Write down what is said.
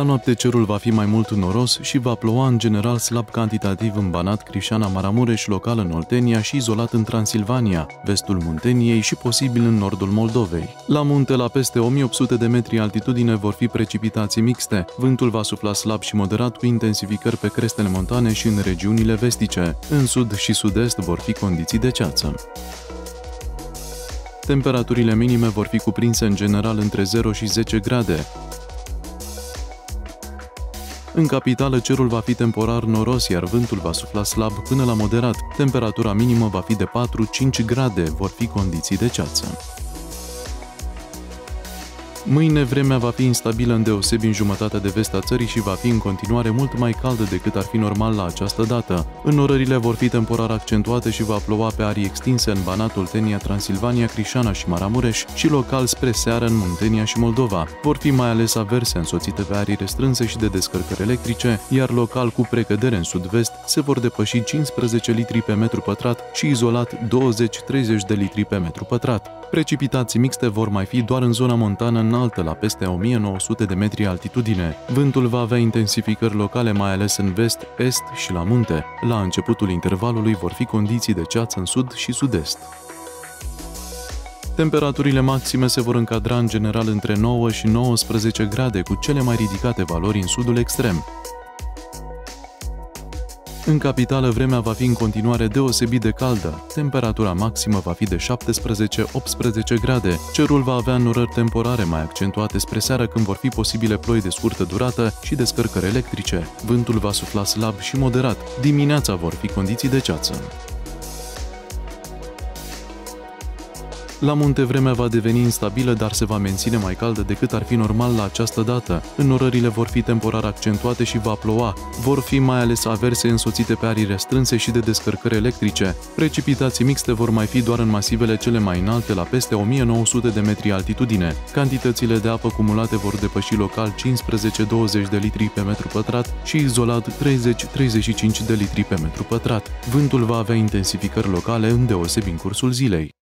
noapte cerul va fi mai mult noros și va ploua în general slab cantitativ în Banat, Crișana, Maramureș, local în Oltenia și izolat în Transilvania, vestul Munteniei și posibil în nordul Moldovei. La munte, la peste 1800 de metri altitudine, vor fi precipitații mixte. Vântul va sufla slab și moderat cu intensificări pe crestele montane și în regiunile vestice. În sud și sud-est vor fi condiții de ceață. Temperaturile minime vor fi cuprinse în general între 0 și 10 grade. În capitală, cerul va fi temporar noros, iar vântul va sufla slab până la moderat. Temperatura minimă va fi de 4-5 grade, vor fi condiții de ceață. Mâine vremea va fi instabilă în deosebi în jumătatea de vest a țării și va fi în continuare mult mai caldă decât ar fi normal la această dată. Înnorările vor fi temporar accentuate și va ploua pe arii extinse în Banat, Oltenia, Transilvania, Crișana și Maramureș și local spre seară în Muntenia și Moldova. Vor fi mai ales averse însoțite pe arii restrânse și de descărcări electrice, iar local cu precădere în sud-vest se vor depăși 15 litri pe metru pătrat și izolat 20-30 de litri pe metru pătrat. Precipitații mixte vor mai fi doar în zona montană înaltă, la peste 1900 de metri altitudine. Vântul va avea intensificări locale, mai ales în vest, est și la munte. La începutul intervalului vor fi condiții de ceață în sud și sud-est. Temperaturile maxime se vor încadra în general între 9 și 19 grade, cu cele mai ridicate valori în sudul extrem. În capitală, vremea va fi în continuare deosebit de caldă. Temperatura maximă va fi de 17-18 grade. Cerul va avea înnorări temporare mai accentuate spre seară când vor fi posibile ploi de scurtă durată și descărcări electrice. Vântul va sufla slab și moderat. Dimineața vor fi condiții de ceață. La munte vremea va deveni instabilă, dar se va menține mai caldă decât ar fi normal la această dată. Înnorările vor fi temporar accentuate și va ploua. Vor fi mai ales averse însoțite pe arii restrânse și de descărcări electrice. Precipitații mixte vor mai fi doar în masivele cele mai înalte, la peste 1900 de metri altitudine. Cantitățile de apă cumulate vor depăși local 15-20 de litri pe metru pătrat și izolat 30-35 de litri pe metru pătrat. Vântul va avea intensificări locale îndeosebi în cursul zilei.